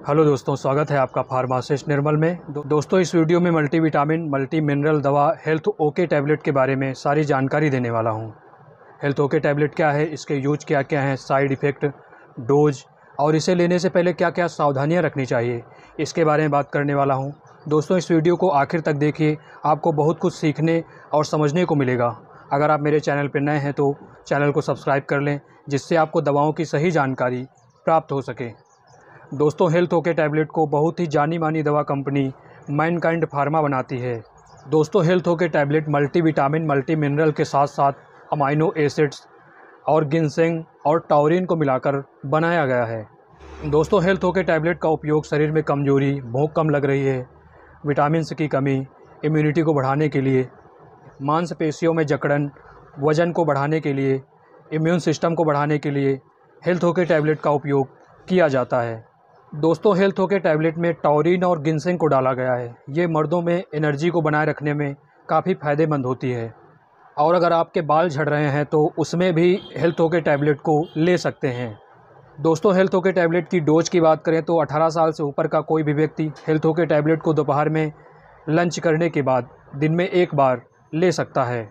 Hello दोस्तों स्वागत है आपका फार्मासिस्ट निर्मल में। दो, दोस्तों इस वीडियो में मल्टीविटामिन मल्टी मिनरल दवा हेल्थ ओके टैबलेट के बारे में सारी जानकारी देने वाला हूँ। हेल्थ ओके टैबलेट क्या है इसके यूज़ क्या क्या हैं साइड इफ़ेक्ट डोज और इसे लेने से पहले क्या क्या सावधानियाँ रखनी चाहिए इसके बारे में बात करने वाला हूँ। दोस्तों इस वीडियो को आखिर तक देखिए आपको बहुत कुछ सीखने और समझने को मिलेगा। अगर आप मेरे चैनल पर नए हैं तो चैनल को सब्सक्राइब कर लें जिससे आपको दवाओं की सही जानकारी प्राप्त हो सके। दोस्तों हेल्थ ओके टैबलेट को बहुत ही जानी मानी दवा कंपनी मैनकाइंड फार्मा बनाती है। दोस्तों Health OK tablet multi vitamin multi mineral के साथ साथ अमाइनो एसिड्स और गिनसेंग और टाउरिन को मिलाकर बनाया गया है। दोस्तों हेल्थ ओके टैबलेट का उपयोग शरीर में कमज़ोरी, भूख कम लग रही है विटामिन की कमी इम्यूनिटी को बढ़ाने के लिए, मांसपेशियों में जकड़न, वज़न को बढ़ाने के लिए इम्यून सिस्टम को बढ़ाने के लिए हेल्थ ओके टैबलेट का उपयोग किया जाता है। दोस्तों हेल्थ ओके टैबलेट में टॉरिन और गिनसिंग को डाला गया है। ये मर्दों में एनर्जी को बनाए रखने में काफ़ी फ़ायदेमंद होती है। और अगर आपके बाल झड़ रहे हैं तो उसमें भी हेल्थ होके टैबलेट को ले सकते हैं। दोस्तों हेल्थ ओके टैबलेट की डोज की बात करें तो 18 साल से ऊपर का कोई भी व्यक्ति हेल्थ ओके टैबलेट को दोपहर में लंच करने के बाद दिन में एक बार ले सकता है।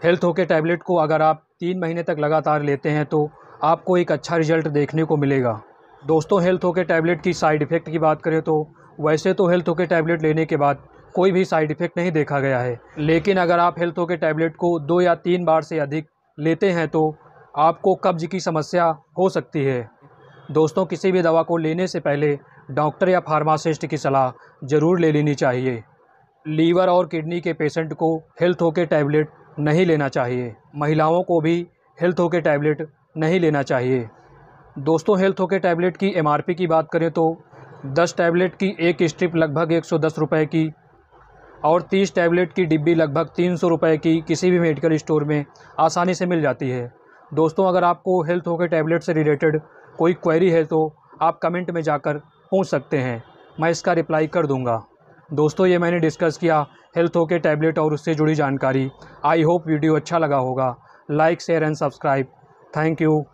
हेल्थ होके टैबलेट को अगर आप तीन महीने तक लगातार लेते हैं तो आपको एक अच्छा रिज़ल्ट देखने को मिलेगा। दोस्तों हेल्थ होके टैबलेट की साइड इफ़ेक्ट की बात करें तो वैसे तो हेल्थ ओके टैबलेट लेने के बाद कोई भी साइड इफ़ेक्ट नहीं देखा गया है। लेकिन अगर आप हेल्थ होके टैबलेट को दो या तीन बार से अधिक लेते हैं तो आपको कब्ज की समस्या हो सकती है। दोस्तों, किसी भी दवा को लेने से पहले डॉक्टर या फार्मासिस्ट की सलाह ज़रूर ले लेनी चाहिए। लीवर और किडनी के पेशेंट को हेल्थ होके टैबलेट नहीं लेना चाहिए। महिलाओं को भी हेल्थ ओके टैबलेट नहीं लेना चाहिए। दोस्तों हेल्थ ओके टैबलेट की एमआरपी की बात करें तो 10 टैबलेट की एक स्ट्रिप लगभग एक सौ की और 30 टैबलेट की डिब्बी लगभग तीन सौ की किसी भी मेडिकल स्टोर में आसानी से मिल जाती है। दोस्तों, अगर आपको हेल्थ ओके टैबलेट से रिलेटेड कोई क्वेरी है तो आप कमेंट में जाकर पूछ सकते हैं। मैं इसका रिप्लाई कर दूँगा। दोस्तों, ये मैंने डिस्कस किया हेल्थ ओके टैबलेट और उससे जुड़ी जानकारी। आई होप वीडियो अच्छा लगा होगा। Like share and subscribe thank you